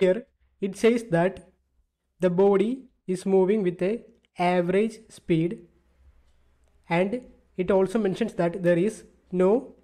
Here it says that the body is moving with a average speed and it also mentions that there is no